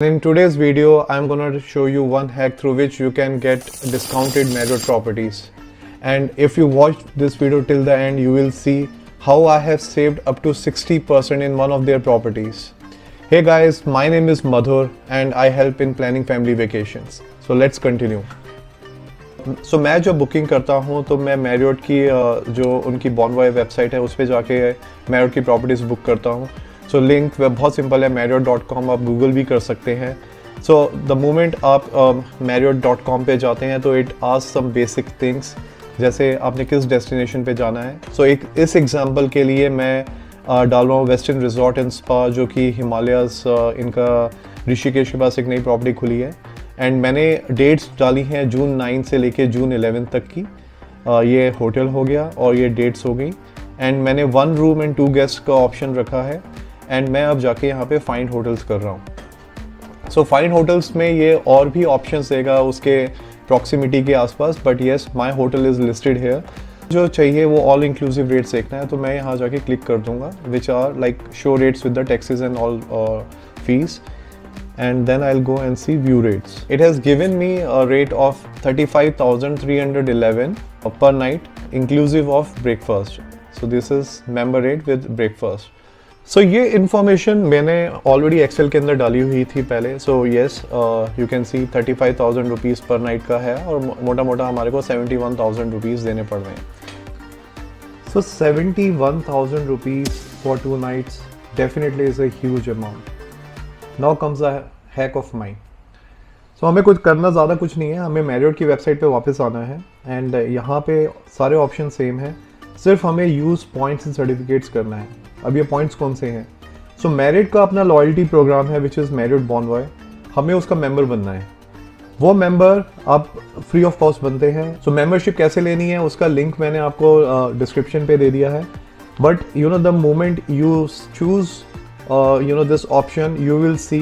In today's video, I'm gonna show you one hack through which you can get discounted Marriott properties. And if you watch this video till the end, you will see how I have saved up to 60% in one of their properties. Hey guys, my name is Madhur and I help in planning family vacations. So let's continue. So so, मैं जब booking करता हूँ तो मैं मैरियोट की जो उनकी बॉनवाई website है उस पर जाके मैरियोट की प्रॉपर्टीज़ बुक करता हूँ सो लिंक वह बहुत सिंपल है मैरियोट डॉट कॉम आप गूगल भी कर सकते हैं। सो द मोमेंट आप मैरियोट डॉट कॉम पर जाते हैं तो इट आज सम बेसिक थिंग्स जैसे आपने किस डेस्टिनेशन पे जाना है। सो so, एक इस एग्जांपल के लिए मैं uh, डाल रहा हूँ वेस्टर्न रिजॉर्ट एंड स्पा जो कि हिमालयस uh, इनका ऋषिकेश के पास एक नई प्रॉपर्टी खुली है। एंड मैंने डेट्स डाली हैं जून नाइन से लेके जून एलेवन तक की। Uh, ये होटल हो गया और ये डेट्स हो गई। एंड मैंने one room and two guest का ऑप्शन रखा है। एंड मैं अब जाके यहाँ पे फाइंड होटल्स कर रहा हूँ सो फाइंड होटल्स में ये और भी ऑप्शन देगा उसके प्रॉक्सिमिटी के आसपास but yes my hotel is listed here जो चाहिए वो ऑल इंक्लूसिव रेट्स देखना है तो मैं यहाँ जाके क्लिक कर दूँगा which are like show rates with the taxes and all fees and then I'll go and see view rates. It has given me a rate of 35,311 per night inclusive of breakfast. So this is member rate with breakfast. So ये information मैंने already Excel के अंदर डाली हुई थी पहले. So yes you can see thirty five thousand rupees per night का है और मोटा मोटा हमारे को सेवेंटी वन थाउज़ेंड रुपीज़ देने पड़ रहे हैं. So seventy one thousand rupees for two nights definitely is a huge amount now comes a hack of mind so हमें कुछ करना ज़्यादा कुछ नहीं है. हमें मैरियोट की वेबसाइट पे वापस आना है एंड यहाँ पे सारे ऑप्शन सेम है. सिर्फ़ हमें यूज़ पॉइंट्स एंड सर्टिफिकेट्स करना है. अब ये पॉइंट्स कौन से हैं? सो मैरिट का अपना लॉयल्टी प्रोग्राम है विच इज़ मैरिट बॉन्डवॉय हमें उसका मेंबर बनना है। वो मेंबर आप फ्री ऑफ़ कॉस्ट बनते हैं। सो so, मेंबरशिप कैसे लेनी है? उसका लिंक मैंने आपको डिस्क्रिप्शन uh, पे दे दिया है। But you know the moment you choose you know this option you will see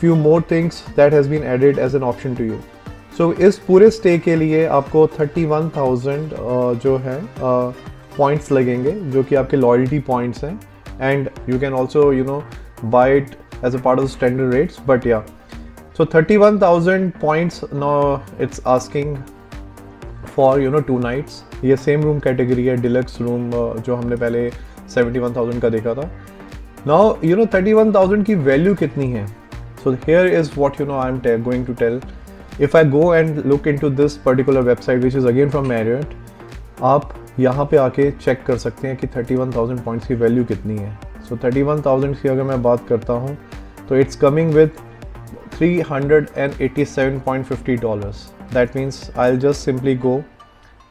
few more things that has been added as an option to you so इस पूरे स्टे के लिए आपको थर्टी वन थाउज़ेंड जो है points लगेंगे जो कि आपके लॉयल्टी पॉइंट्स हैं. And you can also you know buy it as a part of standard rates but yeah so so 31000 points now it's asking for you know two nights. ये same room category है deluxe room uh, जो हमने पहले 71000 का देखा था. Now you know thirty one thousand की value कितनी है? So here is what you know I am going to tell if I go and look into this particular website which is again from Marriott आप यहाँ पे आके check कर सकते हैं कि थर्टी वन थाउज़ेंड पॉइंट्स की वैल्यू कितनी है। सो वन थाउज़ेंड की अगर मैं बात करता हूँ तो it's coming seven point fifty dollars that means I just simply go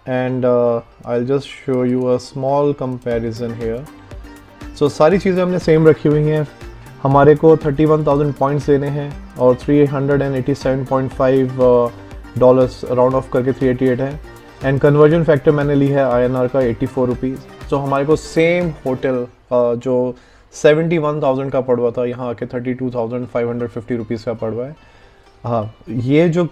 and I just show you a small comparison here so so, सारी चीज़ें हमने सेम रखी हुई हैं। हमारे को 31,000 पॉइंट्स देने हैं और 387.5 डॉलर्स राउंड ऑफ़ करके 388 है। एंड कन्वर्जन फैक्टर मैंने ली है आईएनआर का एट्टी फोर रुपीज़ सो हमारे को सेम होटल uh, जो 71,000 का पड़ हुआ था यहाँ आके 32,550 रुपीज़ का पड़ हुआ है. हाँ ये जो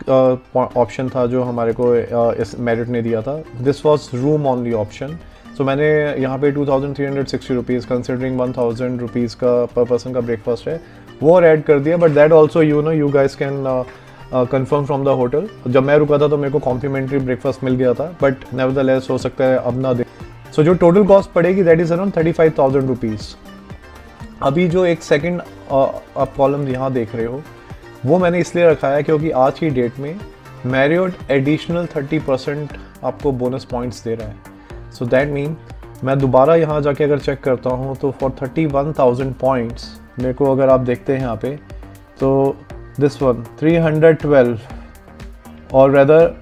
ऑप्शन uh, था जो हमारे को uh, इस मेरिट ने दिया था this was room only option so मैंने यहाँ पे two thousand three hundred sixty rupees considering one thousand rupees का पर पर्सन का ब्रेकफास्ट है वो और ऐड कर दिया but that also you know you guys can confirm from the hotel जब मैं रुका था तो मेरे को कॉम्प्लीमेंट्री ब्रेकफास्ट मिल गया था बट नेवर द लेस हो सकता है अब ना दे सो so, जो टोटल कॉस्ट पड़ेगी that is around thirty five thousand rupees अभी जो एक सेकेंड uh, आप कॉलम यहाँ देख रहे हो वो मैंने इसलिए रखा है क्योंकि आज की डेट में मैरियोट एडिशनल थर्टी परसेंट आपको बोनस पॉइंट्स दे रहा है। सो दैट मीन मैं दोबारा यहाँ जाके अगर चेक करता हूँ तो for thirty one thousand points मेरे को अगर आप देखते हैं यहाँ पे तो this one three hundred twelve और रेदर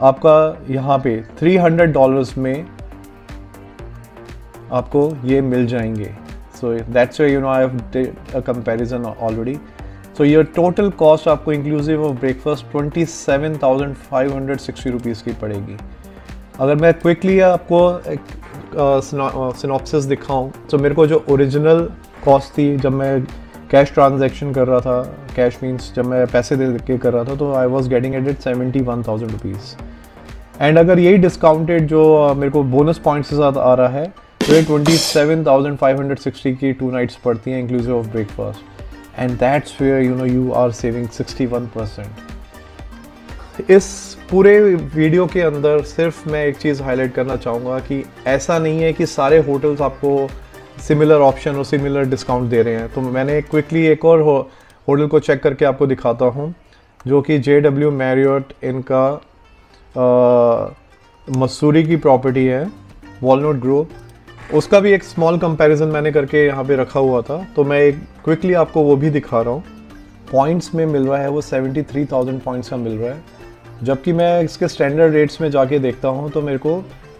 आपका यहाँ पे थ्री हंड्रेड डॉलर्स में आपको ये मिल जाएँगे. So that's you know I have comparison already so your total cost आपको inclusive of breakfast twenty seven thousand five hundred sixty rupees की पड़ेगी. अगर मैं क्विकली आपको एक सिनॉप्सिस दिखाऊँ तो मेरे को जो ओरिजिनल कॉस्ट थी, जब मैं कैश ट्रांजेक्शन कर रहा था। कैश मीन्स जब मैं पैसे दे के कर रहा था तो I was getting at it seventy one thousand rupees and अगर यही डिस्काउंटेड जो मेरे को बोनस पॉइंट्स के साथ आ रहा है तो ये twenty seven thousand five hundred sixty की टू नाइट्स पड़ती हैं inclusive of breakfast and that's where, you know, you are saving 61 percent. इस पूरे वीडियो के अंदर सिर्फ़ मैं एक चीज़ हाईलाइट करना चाहूँगा कि ऐसा नहीं है कि सारे होटल्स आपको सिमिलर ऑप्शन और सिमिलर डिस्काउंट दे रहे हैं। तो मैंने क्विकली एक और होटल को चेक करके आपको दिखाता हूँ जो कि जे डब्ल्यू मैरियट इनका मसूरी की प्रॉपर्टी है वॉलनट ग्रोव उसका भी एक स्मॉल कंपैरिजन मैंने करके यहाँ पे रखा हुआ था। तो मैं एक क्विकली आपको वो भी दिखा रहा हूँ। पॉइंट्स में मिल रहा है वो 73,000 पॉइंट्स का मिल रहा है। जबकि मैं इसके स्टैंडर्ड रेट्स में जाके देखता हूँ तो मेरे को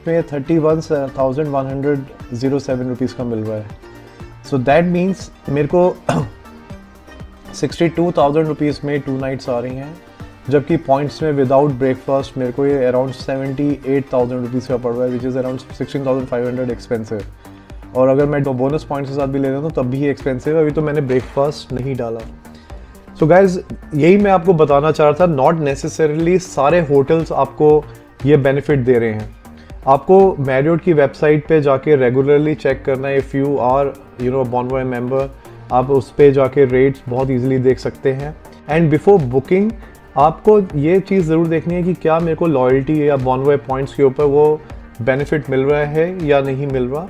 पे thirty one thousand one hundred zero seven rupees का मिल रहा है। सो दैट मीन्स मेरे को सिक्सटी टू थाउज़ेंड रुपीज़ में टू नाइट्स आ रही हैं, जबकि पॉइंट्स में विदाउट ब्रेकफास्ट मेरे को ये around seventy eight thousand rupees का पड़ रहा है which is around sixteen thousand five hundred expensive और अगर मैं बोनस पॉइंट्स के साथ भी ले रहा हूँ तब भी एक्सपेंसिव अभी तो मैंने ब्रेकफास्ट नहीं डाला। सो so गाइज़ यही मैं आपको बताना चाह रहा था नॉट नेसेसरली सारे होटल्स आपको ये बेनिफिट दे रहे हैं। आपको मैरियोट की वेबसाइट पे जाके रेगुलरली चेक करना है if you are you know Bonvoy member आप उस पर जाके रेट्स बहुत ईजिली देख सकते हैं एंड बिफोर बुकिंग आपको ये चीज़ ज़रूर देखनी है कि क्या मेरे को लॉयल्टी या बॉन्वॉय पॉइंट्स के ऊपर वो बेनिफिट मिल रहा है या नहीं मिल रहा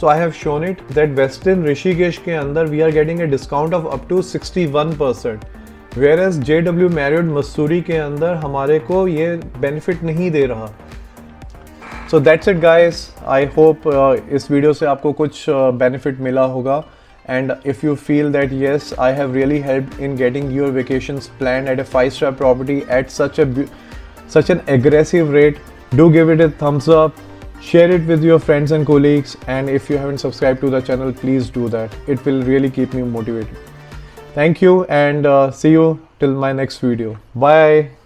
so I have shown it that Westin Rishikesh के अंदर we are getting a discount of up to 61%. Whereas J W Marriott Mussoorie के अंदर हमारे को ये बेनिफिट नहीं दे रहा। So that's it guys I hope इस वीडियो से आपको कुछ बेनिफिट uh, मिला होगा। And if you feel that yes I have really help in getting your vacation plan at a five star property at such a such an aggressive rate do give it a thumbs up share it with your friends and colleagues and if you haven't subscribe to the channel please do that it will really keep me motivated thank you and uh, see you till my next video. Bye